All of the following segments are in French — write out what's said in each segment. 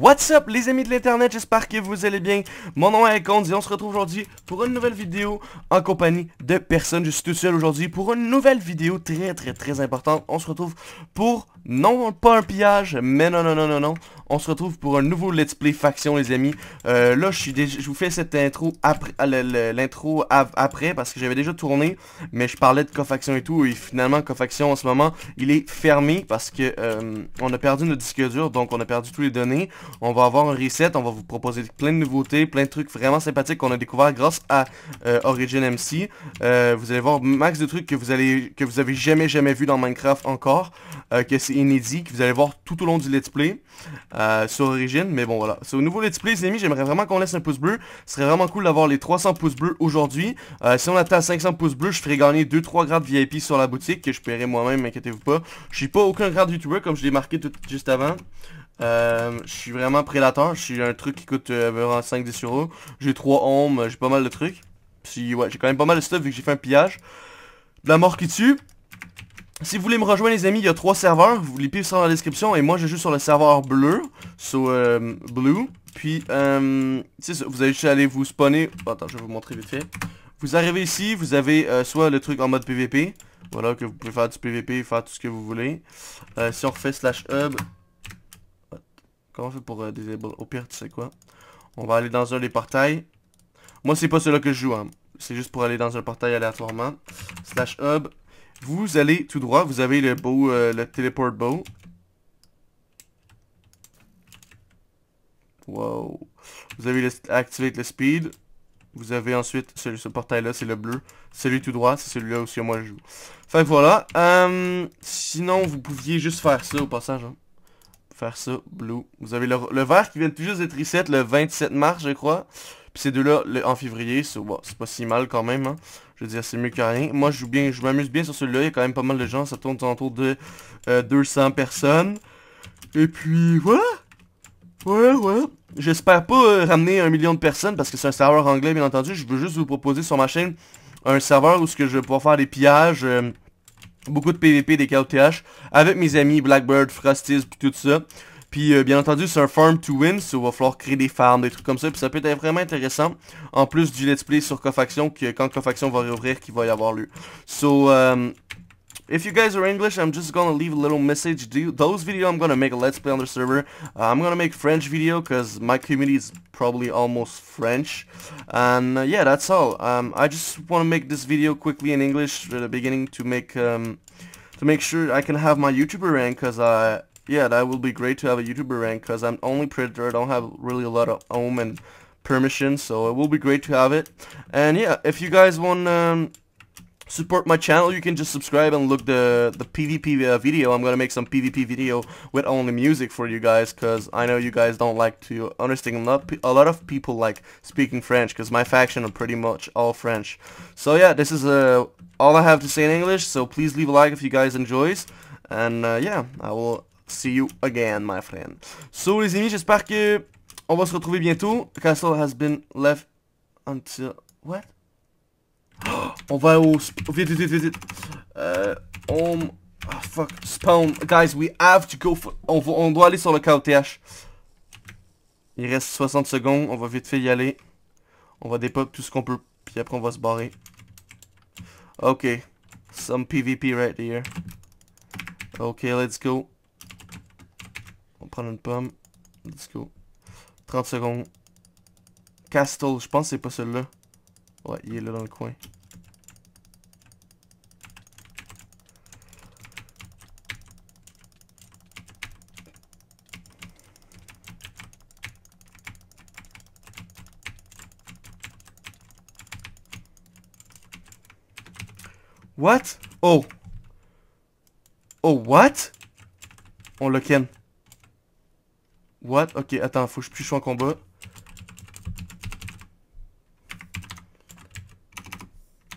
What's up les amis de l'internet, j'espère que vous allez bien. Mon nom est Icons et on se retrouve aujourd'hui pour une nouvelle vidéo en compagnie de personnes. Je suis tout seul aujourd'hui pour une nouvelle vidéo très très très importante. On se retrouve pour, non pas un pillage, mais non non non non non. On se retrouve pour un nouveau let's play faction les amis. Euh, là je suis je vous fais cette intro après, l'intro après parce que j'avais déjà tourné. Mais je parlais de cofaction et tout et finalement cofaction en ce moment il est fermé parce que euh, on a perdu notre disque dur donc on a perdu tous les données. On va avoir un reset, on va vous proposer plein de nouveautés, plein de trucs vraiment sympathiques qu'on a découvert grâce à euh, Origin MC. Vous allez voir max de trucs que vous allez que vous avez jamais jamais vu dans Minecraft encore, inédit, que vous allez voir tout au long du let's play sur Origin. Mais bon voilà, c'est au nouveau let's play les amis, j'aimerais vraiment qu'on laisse un pouce bleu. Ce serait vraiment cool d'avoir les 300 pouces bleus aujourd'hui. si on atteint 500 pouces bleus, je ferai gagner 2-3 grades VIP sur la boutique que je paierai moi-même, inquiétez-vous pas. Je suis pas aucun grade YouTuber comme je l'ai marqué tout juste avant. Euh, je suis vraiment prédateur. Je suis un truc qui coûte euh, environ 5-10 euros. J'ai 3 ohms, j'ai pas mal de trucs. Puis ouais, j'ai quand même pas mal de stuff vu que j'ai fait un pillage. De la mort qui tue. Si vous voulez me rejoindre les amis, il y a 3 serveurs. Les pivez dans la description. Et moi je joue sur le serveur bleu. So, euh, blue. Puis, euh, vous allez juste aller vous spawner. attends, je vais vous montrer vite fait. Vous arrivez ici, vous avez euh, soit le truc en mode PVP. Voilà, que vous pouvez faire du PVP, faire tout ce que vous voulez. si on refait slash hub, Comment on fait pour euh, disable? Au pire, tu sais quoi? On va aller dans un des portails. Moi, c'est pas celui-là que je joue. Hein. C'est juste pour aller dans un portail aléatoirement. Slash hub. Vous allez tout droit. Vous avez le euh, le teleport bow. Wow. Vous avez le activate le speed. Vous avez ensuite celui, ce portail-là, c'est le bleu. Celui tout droit, c'est celui-là aussi que moi je joue. Fait voilà. Euh, sinon, vous pouviez juste faire ça au passage. Hein faire ça, blue. Vous avez le, vert qui vient tout juste d'être reset le 27 mars, je crois. Puis ces deux-là en février, c'est pas si mal quand même. Hein. Je veux dire, c'est mieux que rien. Moi, je joue bien, je m'amuse bien sur celui-là. Il y a quand même pas mal de gens. Ça tourne autour de 200 euh, personnes. Et puis, voilà. Ouais, ouais. J'espère pas euh, ramener un million de personnes parce que c'est un serveur anglais, bien entendu. Je veux juste vous proposer sur ma chaîne un serveur où je vais pouvoir faire des pillages, euh, beaucoup de PVP, des KOTH, avec mes amis Blackbird, Frosties, tout ça. Puis euh, bien entendu c'est un farm to win, so il va falloir créer des farms, des trucs comme ça, puis ça peut être vraiment intéressant, en plus du let's play sur Cofaction, que quand Cofaction va réouvrir, qu'il va y avoir lieu. So, um, if you guys are English, I'm just gonna leave a little message. Do those video I'm gonna make a let's play on the server. Uh, I'm gonna make French video, because my community is probably almost French. And uh, yeah, that's all. Um, I just want to make this video quickly in English at the beginning to make um, to make sure I can have my YouTuber rank, because I yeah, that will be great to have a YouTuber rank because I'm only Predator. I don't have really a lot of home and permission, so it will be great to have it. And yeah, if you guys want um, support my channel, you can just subscribe and look the the PvP uh, video. I'm gonna make some PvP video with only music for you guys because I know you guys don't like to understand. A lot, a lot of people like speaking French because my faction are pretty much all French. So yeah, this is uh, all I have to say in English. So please leave a like if you guys enjoys. And uh, yeah, I will See you again, my friend. So, les amis, j'espère que on va se retrouver bientôt. Castle has been left until... What? on va au... Vite, vite, vite, vite. Euh, on... Oh, fuck. Spawn. Guys, we have to go for... On, on doit aller sur le KOTH. Il reste 60 secondes. On va vite fait y aller. On va dépop tout ce qu'on peut. Puis après, on va se barrer. Ok. Some PvP right here. Ok, let's go une pomme. Let's go. 30 secondes. Castle, je pense que c'est pas celui-là. Ouais, il est là dans le coin. What? Oh. Oh, what? On le ken. What? Ok, attends, faut que je, puisse en combat.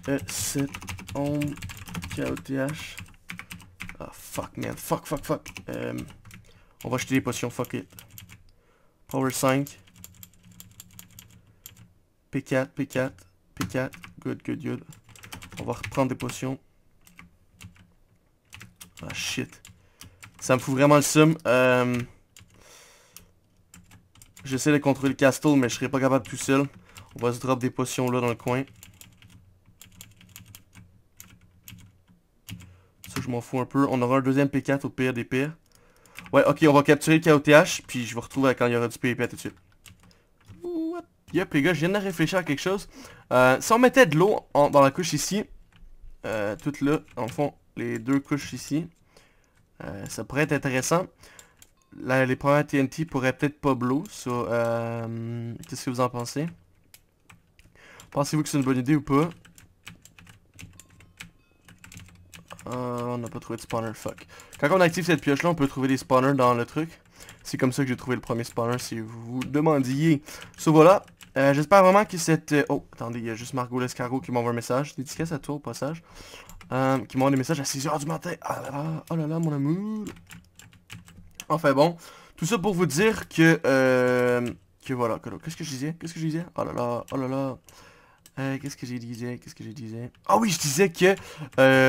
Euh, 7, home, KOTH. Ah, fuck, man. Fuck, fuck, fuck. Euh, on va acheter des potions, fuck it. Power 5. P4, P4, P4. Good, good, good. On va reprendre des potions. Ah, shit. Ça me fout vraiment le sum. Euh... J'essaie de contrôler le castle, mais je serai pas capable tout seul. On va se drop des potions là dans le coin. Ça, je m'en fous un peu. On aura un deuxième P4 au pire des pires. Ouais, ok, on va capturer le KOTH, puis je vous retrouve quand il y aura du PvP tout de suite. Yep, les gars, je viens de réfléchir à quelque chose. Euh, si on mettait de l'eau dans la couche ici, euh, toute là, en fond, les deux couches ici, euh, ça pourrait être intéressant. Les premières TNT pourraient peut-être pas blow, euh, qu'est-ce que vous en pensez? Pensez-vous que c'est une bonne idée ou pas? on n'a pas trouvé de spawner, fuck. Quand on active cette pioche là, on peut trouver des spawners dans le truc. C'est comme ça que j'ai trouvé le premier spawner si vous demandiez. So voilà, euh, j'espère vraiment que cette... Euh, oh, attendez, il y a juste Margot l'escargot qui m'envoie un message. Dédicace à toi au passage. Euh, qui m'envoie des messages à 6h du matin. Ah oh là là, mon amour. Enfin bon, tout ça pour vous dire que... que voilà, qu'est-ce que je disais? Qu'est-ce que je disais? Oh là là, oh là là. qu'est-ce que j'ai disais? Qu'est-ce que j'ai disais? Ah oui, je disais que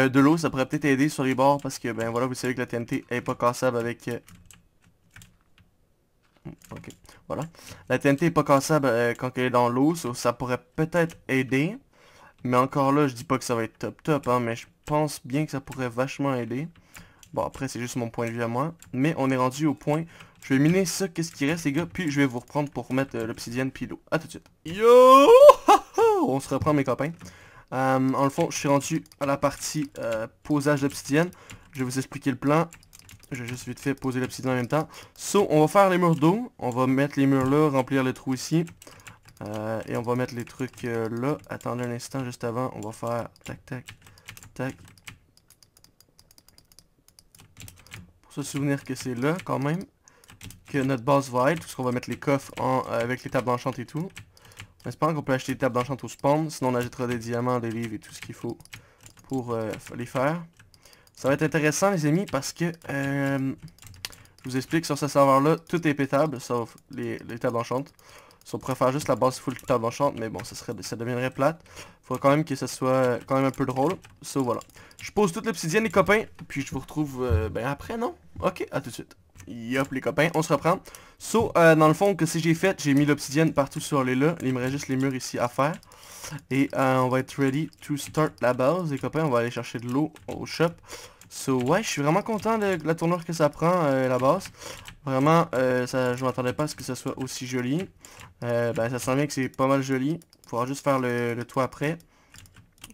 de l'eau, ça pourrait peut-être aider sur les bords parce que, ben voilà, vous savez que la TNT est pas cassable avec Ok, voilà. La TNT est pas cassable euh, quand elle est dans l'eau, ça, pourrait peut-être aider. Mais encore là, je dis pas que ça va être top top, hein, mais je pense bien que ça pourrait vachement aider. Bon, après, c'est juste mon point de vue à moi. Mais on est rendu au point. Je vais miner ça, qu'est-ce qui reste, les gars. Puis je vais vous reprendre pour remettre euh, l'obsidienne puis l'eau. A tout de suite. Yo! On se reprend, mes copains. Euh, en le fond, je suis rendu à la partie posage d'obsidienne. Je vais vous expliquer le plan. Je vais juste vite fait poser l'obsidienne en même temps. So, on va faire les murs d'eau. On va mettre les murs là, remplir les trous ici. Euh, et on va mettre les trucs euh, là. Attendez un instant, juste avant. On va faire tac, tac, tac. Pour se souvenir que c'est là, quand même. Que notre base va être. Parce qu'on va mettre les coffres euh, avec les tables d'anchantes et tout. On espère qu'on peut acheter des tables d'anchantes au spawn. Sinon, on achètera des diamants, des livres et tout ce qu'il faut pour les faire. Ça va être intéressant les amis parce que euh, je vous explique sur ce serveur là tout est pétable sauf les, tables enchantes. Si on pourrait faire juste la base full table enchante mais bon ça serait ça deviendrait plate. Faut quand même que ça soit quand même un peu drôle. So voilà. Je pose toute l'obsidienne les copains puis je vous retrouve euh, ben après non? Ok à tout de suite. Yop les copains, on se reprend. So, euh, dans le fond, que si j'ai fait, j'ai mis l'obsidienne partout sur les là. Il me reste juste les murs ici à faire. Et euh, on va être ready to start la base, les copains. On va aller chercher de l'eau au shop. So, ouais, je suis vraiment content de la tournure que ça prend, euh, la base. Vraiment, euh, ça, je m'attendais pas à ce que ça soit aussi joli. ben, ça sent bien que c'est pas mal joli. Il faudra juste faire le, toit après.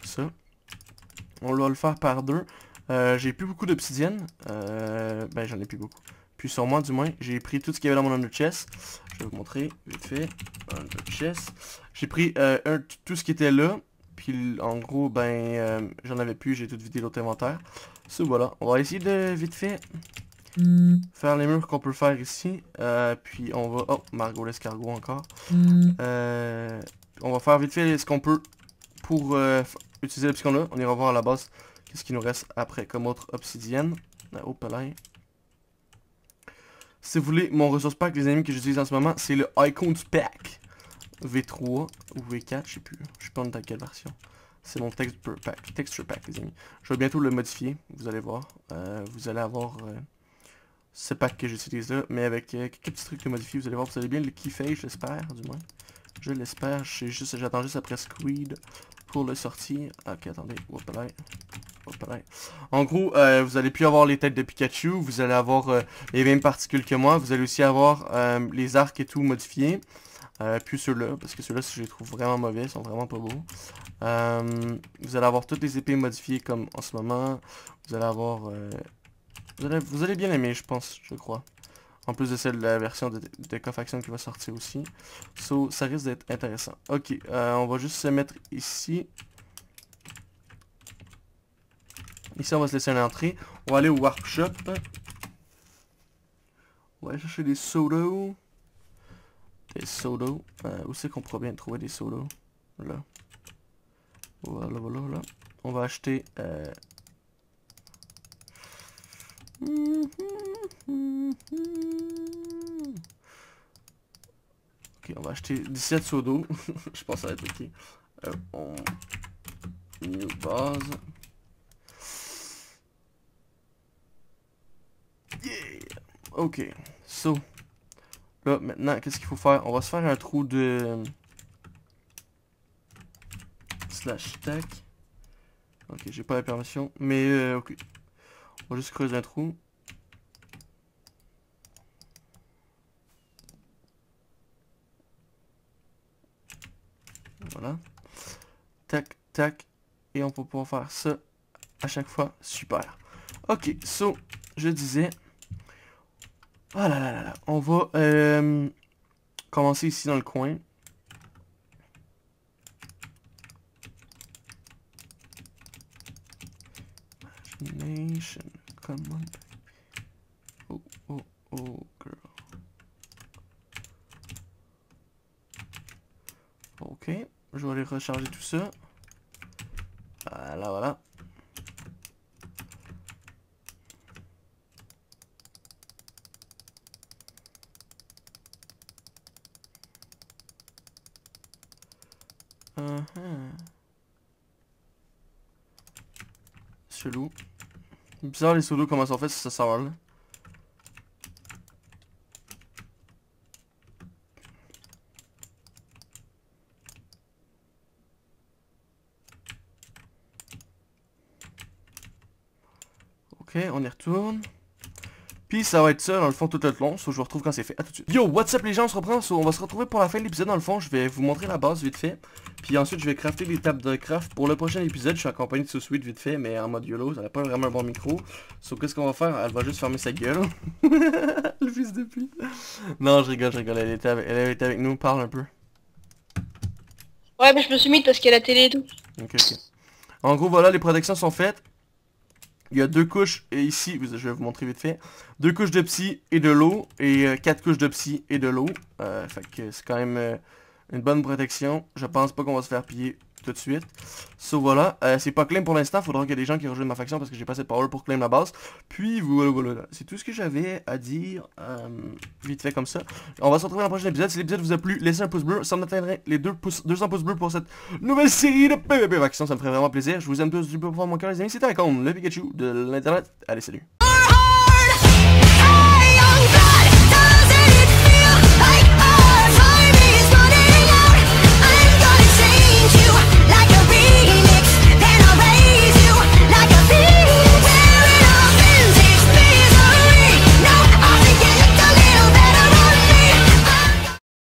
Ça. On va le faire par deux. j'ai plus beaucoup d'obsidienne. ben, j'en ai plus beaucoup. Puis sur moi, du moins, j'ai pris tout ce qu'il y avait dans mon under chest. Je vais vous montrer, vite fait. Under chest. J'ai pris euh, tout ce qui était là. Puis en gros, ben, euh, j'en avais plus, j'ai tout vidé l'autre inventaire. So voilà, on va essayer de vite fait faire les murs qu'on peut faire ici. Euh, puis on va... Oh, Margot l'escargot encore. on va faire vite fait ce qu'on peut pour utiliser l'option là. On ira voir à la base qu'est-ce qui nous reste après comme autre obsidienne. Oh, palais. Si vous voulez, mon ressource pack, les amis, que j'utilise en ce moment, c'est le Icons Pack V3 ou V4, je sais plus. Je sais pas dans quelle version. C'est mon texture pack, texture pack, les amis. Je vais bientôt le modifier, vous allez voir. Euh, vous allez avoir euh, ce pack que j'utilise là, mais avec euh, quelques petits trucs modifiés, vous allez voir, vous allez bien le kiffer, j'espère, du moins. Je l'espère, j'attends juste après Squid pour le sortir. Ok, attendez, En gros, vous allez plus avoir les têtes de Pikachu, vous allez avoir les mêmes particules que moi, vous allez aussi avoir les arcs et tout modifiés. Puis ceux-là, parce que ceux-là, je les trouve vraiment mauvais, ils sont vraiment pas beaux. vous allez avoir toutes les épées modifiées comme en ce moment. Vous allez avoir... Vous allez, vous, allez, bien aimer, je pense, je crois. En plus de celle de la version de, de Cofaction qui va sortir aussi. So, ça risque d'être intéressant. Ok, on va juste se mettre ici. Ici, on va se laisser une entrée. On va aller au Warp Shop. On va aller chercher des sodas. Des sodas. Euh, où c'est qu'on pourrait bien trouver des sodas Là. Voilà, voilà, voilà. On va acheter... Euh... Ok, on va acheter 17 sodas. Je pense que ça va être ok. Euh, on... New base. Ok, so, Là, maintenant, qu'est-ce qu'il faut faire? On va se faire un trou de... Slash tac. Ok, j'ai pas la permission. Mais, euh, ok. On va juste creuser un trou. Voilà. Tac, tac. Et on peut pouvoir faire ça à chaque fois. Super. Ok, so, je disais... Ah là là là là. On va euh, commencer ici dans le coin. Imagination, come on. Oh, oh, oh, girl. Ok, je vais aller recharger tout ça. Voilà, voilà. Bizarre les solos comment ça fait si ça sort là. Ok, on y retourne. Puis ça va être ça dans le fond tout le long, so je vous retrouve quand c'est fait. A tout de suite. Yo, what's up les gens, on se reprend, on va se retrouver pour la fin de l'épisode dans le fond, je vais vous montrer la base vite fait. Puis ensuite je vais crafter les tables de craft pour le prochain épisode, je suis accompagné de Sous-Suite vite fait, mais en mode YOLO, ça n'a pas vraiment un bon micro. So qu'est-ce qu'on va faire Elle va juste fermer sa gueule. le fils de pute. Non, je rigole, je rigole, elle était avec, elle était avec nous, parle un peu. Ouais, mais je me suis mis parce qu'il y a la télé et tout. Ok, ok. En gros, voilà, les protections sont faites. Il y a deux couches, et ici, je vais vous montrer vite fait, deux couches de psy et de l'eau, et euh, quatre couches de psy et de l'eau. Euh, fait que c'est quand même euh, une bonne protection. Je pense pas qu'on va se faire piller tout de suite. So voilà, euh, c'est pas claim pour l'instant, faudra qu'il y ait des gens qui rejoignent ma faction parce que j'ai pas assez de power pour claim la base. Puis voilà, voilà, c'est tout ce que j'avais à dire, euh, vite fait comme ça. On va se retrouver dans le prochain épisode. Si l'épisode vous a plu, laissez un pouce bleu, ça m'atteindrait les deux pouces, 200 pouces bleus pour cette nouvelle série de PvP Faction, ça me ferait vraiment plaisir. Je vous aime tous du plus pour mon cœur les amis, c'était Icon, le Pikachu de l'internet. Allez, salut